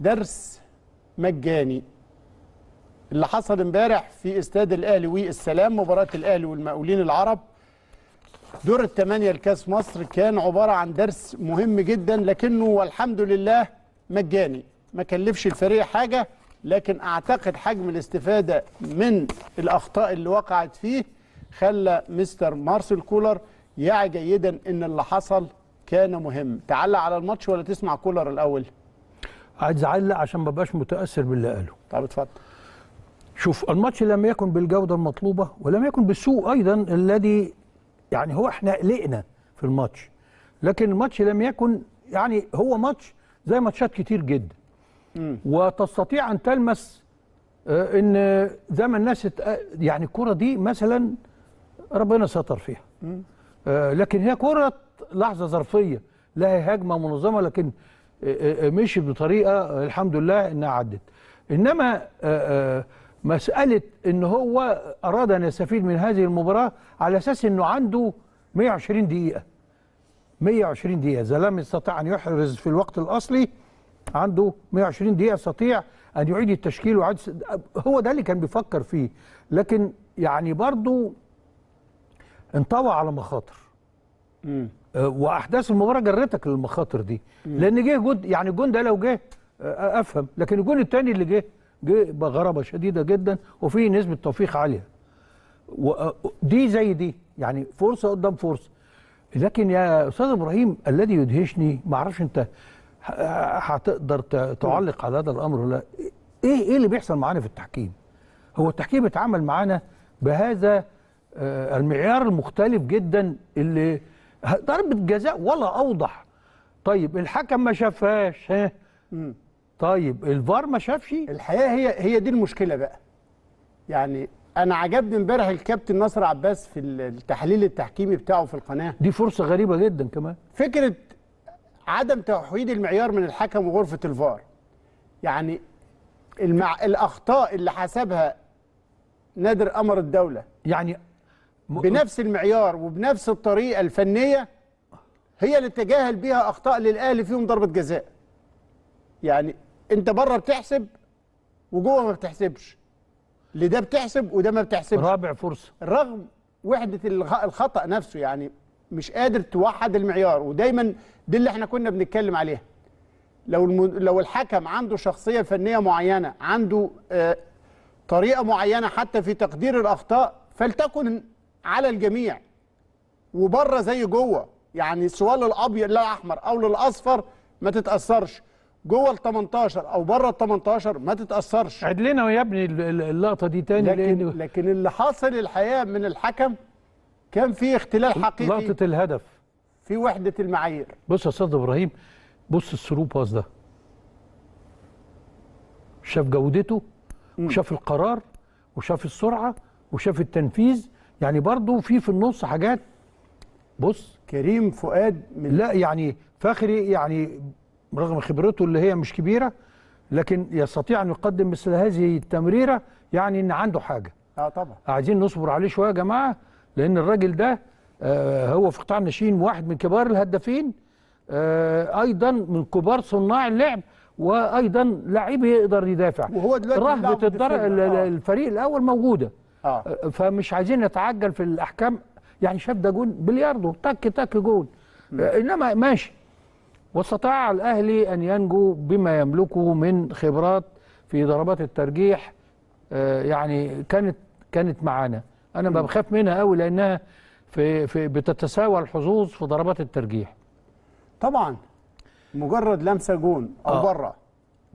درس مجاني اللي حصل امبارح في استاد الأهلي والسلام مباراة الأهلي والمقاولين العرب. دور الثمانيه لكاس مصر كان عبارة عن درس مهم جدا لكنه والحمد لله مجاني. ما كلفش الفريق حاجة لكن أعتقد حجم الاستفادة من الأخطاء اللي وقعت فيه خلى مستر مارسيل كولر يعي جيدا إن اللي حصل كان مهم. تعلق على الماتش ولا تسمع كولر الأول؟ عايز اعلق عشان ما بقاش متأثر باللي قاله. طب اتفضل. شوف الماتش لم يكن بالجودة المطلوبة ولم يكن بالسوء أيضا الذي يعني هو إحنا قلقنا في الماتش. لكن الماتش لم يكن يعني هو ماتش زي ماتشات كتير جدا. وتستطيع أن تلمس آه، إن زي ما الناس يعني الكرة دي مثلا ربنا ستر فيها. آه، لكن هي كرة لحظة ظرفية لا هي هجمة منظمة لكن مشي بطريقة آه، الحمد لله إنها عدت. إنما آه، آه، مسألة إن هو أراد أن يستفيد من هذه المباراة على أساس إنه عنده 120 دقيقة. 120 دقيقة. إذا لم يستطع أن يحرز في الوقت الأصلي عنده 120 دقيقة يستطيع أن يعيد التشكيل ويعيد هو ده اللي كان بيفكر فيه. لكن يعني برضو انطوى على مخاطر. آه، وأحداث المباراة جرتك للمخاطر دي. لأن جه جون يعني الجون ده لو جه آه، أفهم. لكن الجون الثاني اللي جه جه بغرابة شديدة جدا وفيه نسبة توفيق عالية. آه، دي زي دي. يعني فرصة قدام فرصة. لكن يا أستاذ إبراهيم الذي يدهشني ما أعرفش انت هتقدر تعلق على هذا الأمر ولا إيه إيه اللي بيحصل معانا في التحكيم؟ هو التحكيم بيتعامل معانا بهذا آه، المعيار المختلف جدا اللي ه- ضربة جزاء ولا أوضح. طيب الحكم ما شافهاش ها؟ طيب الفار ما شافش؟ الحقيقة هي هي دي المشكلة بقى. يعني أنا عجبني امبارح الكابتن ناصر عباس في التحليل التحكيمي بتاعه في القناة. دي فرصة غريبة جدا كمان. فكرة عدم توحيد المعيار من الحكم وغرفة الفار. يعني المع... الأخطاء اللي حسبها نادر قمر الدولة. يعني بنفس المعيار وبنفس الطريقة الفنية هي اللي تجاهل بيها أخطاء للأهلي فيهم ضربة جزاء. يعني أنت بره بتحسب وجوه ما بتحسبش. لده بتحسب وده ما بتحسبش. رابع فرصة. رغم وحدة الخطأ نفسه يعني مش قادر توحد المعيار ودايما دي اللي إحنا كنا بنتكلم عليها. لو الم... لو الحكم عنده شخصية فنية معينة عنده آه طريقة معينة حتى في تقدير الأخطاء فلتكن على الجميع وبره زي جوه. يعني سواء للابيض للاحمر أو للأصفر ما تتأثرش. جوه ال 18 أو بره ال 18 ما تتأثرش. عد لنا يا ابني ال- ال- اللقطة دي تاني لكن لكن اللي حاصل الحقيقة من الحكم كان في اختلال حقيقي. لقطة الهدف. في وحدة المعايير. بص يا أستاذ إبراهيم بص الثرو باس ده. شاف جودته وشاف القرار وشاف السرعة وشاف التنفيذ يعني برضو في في النص حاجات. بص. كريم فؤاد من لا يعني فاخري يعني رغم خبرته اللي هي مش كبيرة لكن يستطيع أن يقدم مثل هذه التمريرة يعني إن عنده حاجة. آه طبعا. عايزين نصبر عليه شوية يا جماعة لأن الراجل ده آه، هو في قطاع الناشئين واحد من كبار الهدافين آه، أيضا من كبار صناع اللعب وأيضا لعيب يقدر يدافع. وهو دلوقتي رهبة الدر... الفريق الأول موجودة. آه، فمش عايزين نتعجل في الأحكام. يعني شاف ده جون بلياردو تك تك جون. آه، إنما ماشي. واستطاع الأهلي أن ينجو بما يملكه من خبرات في ضربات الترجيح. آه، يعني كانت كانت معانا. أنا ما بخاف منها قوي لأنها في في بتتساوى الحظوظ في ضربات الترجيح. طبعا. مجرد لمسة جون أو آه. بره.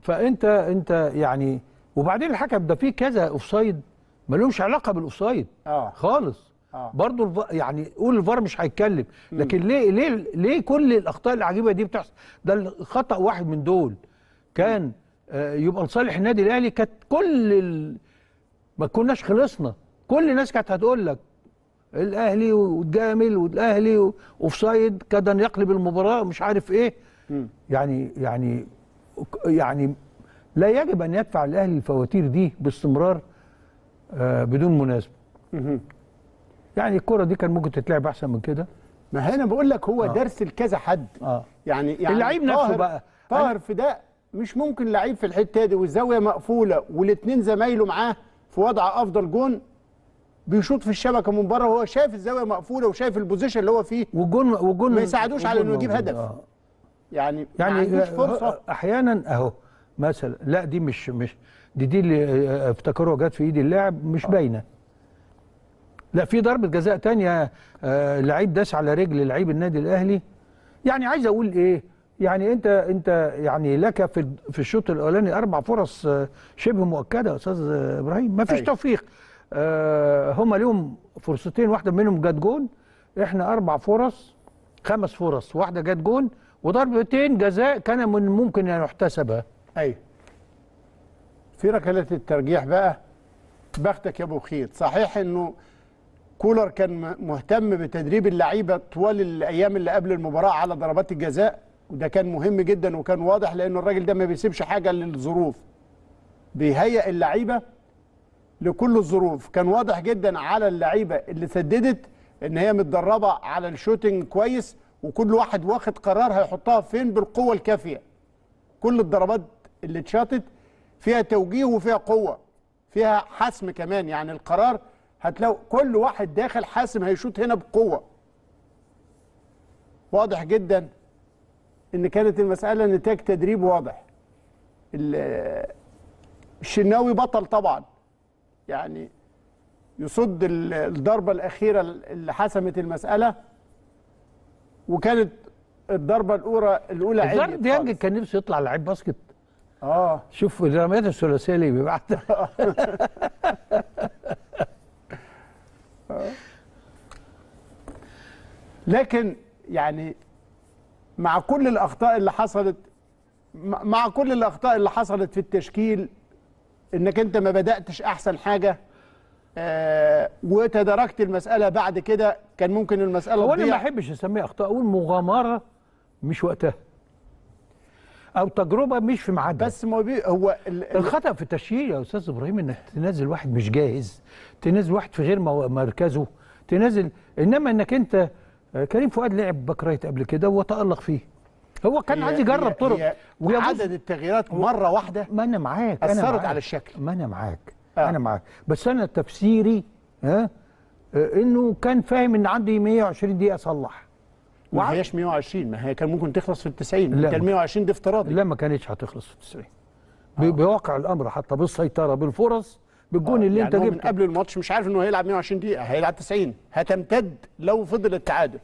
فانت أنت يعني وبعدين الحكم ده فيه كذا offside ملوش علاقة بال offside. آه. خالص. آه. برضه الف... يعني قول الفار مش هيتكلم. لكن ليه ليه ليه كل الأخطاء العجيبة دي بتحصل؟ ده الخطأ واحد من دول. كان آه يبقى لصالح النادي الأهلي كانت كل ال... ما كناش خلصنا. كل الناس كانت هتقول لك الأهلي والجامل والأهلي offside كاد ان يقلب المباراة مش عارف إيه. يعني يعني يعني لا يجب أن يدفع الأهلي الفواتير دي باستمرار. آه بدون مناسبة يعني الكرة دي كان ممكن تتلعب أحسن من كده ما هنا بقول لك هو آه. درس لكذا حد آه يعني يعني اللعيب نفسه طاهر- بقى. طاهر فداء مش ممكن لعيب في الحتة دي والزاوية مقفولة والاثنين زمايله معاه في وضع أفضل جون بيشوط في الشبكة من بره وهو شايف الزاوية مقفولة وشايف ال position اللي هو فيه والجون والجون ما يساعدوش على إنه يجيب. هدف. آه. يعني يعني ما عندوش فرصة أحيانا أهو مثلا لا دي مش مش دي دي اللي آه، افتكروها جت في ايد اللاعب مش باينة. لا في ضربة جزاء تانية آه، لعيب داس على رجل لعيب النادي الأهلي. يعني عايز أقول إيه؟ يعني أنت أنت يعني لك في في الشوط الأولاني أربع فرص آه، شبه مؤكدة يا أستاذ آه، إبراهيم. ما فيش أيوة. توفيق. آه، هم ليهم فرصتين واحدة منهم جت جون. إحنا أربع فرص خمس فرص واحدة جت جون وضربتين جزاء كان من ممكن أن يحتسبها. أيوه. في ركلات الترجيح بقى؟ بختك يا أبو خير صحيح إنه كولر كان مهتم بتدريب اللعيبة طوال الأيام اللي قبل المباراة على ضربات الجزاء وده كان مهم جدا وكان واضح لأن الراجل ده ما بيسيبش حاجة للظروف. بيهيئ اللعيبة لكل الظروف. كان واضح جدا على اللعيبة اللي سددت إن هي متدربة على الشوتنج كويس وكل واحد واخد قرار هيحطها فين بالقوة الكافية. كل الضربات اللي اتشاطت فيها توجيه وفيها قوة فيها حسم كمان. يعني القرار هتلاقوا كل واحد داخل حاسم هيشوط هنا بقوة. واضح جدا إن كانت المسألة نتاج تدريب واضح. ال- الشناوي بطل طبعا. يعني يصد ال- الضربة الأخيرة اللي حسمت المسألة وكانت الضربة الاولى الأولى الظاهر عليت ديانج خالص. كان نفسه يطلع لعيب باسكت. آه. شوف الرميات الثلاثيه اللي بيبعتها لكن يعني مع كل الأخطاء اللي حصلت مع كل الأخطاء اللي حصلت في التشكيل إنك أنت ما بدأتش أحسن حاجة آه وتداركت المسألة بعد كده كان ممكن المسألة هو أنا ما أحبش أسميها أخطاء أقول مغامرة مش وقتها. أو تجربة مش في ميعادها بس ما بي هو ال- ال- الخطأ في التشكيل يا أستاذ إبراهيم إنك تنزل واحد مش جاهز تنزل واحد في غير مركزه تنزل إنما إنك أنت آه، كريم فؤاد لعب back right قبل كده وتألق فيه هو كان عايز يجرب طرق عدد التغييرات مرة واحدة ما أنا معاك أنا أثرت معاك. على الشكل. ما أنا معاك آه. أنا معاك بس أنا تفسيري ها آه، إنه كان فاهم إن عندي 120 دقيقة أصلح ما هياش 120 ما هي كان ممكن تخلص في ال 90 لا، انت ال ما- 120 دي افتراضي لا ما كانتش هتخلص في 90 ب- بواقع الأمر حتى بالسيطرة بالفرص بالجون اللي يعني انت هو من جبته. قبل الماتش مش عارف إنه هيلعب 120 دقيقة هيلعب 90 هتمتد لو فضل التعادل.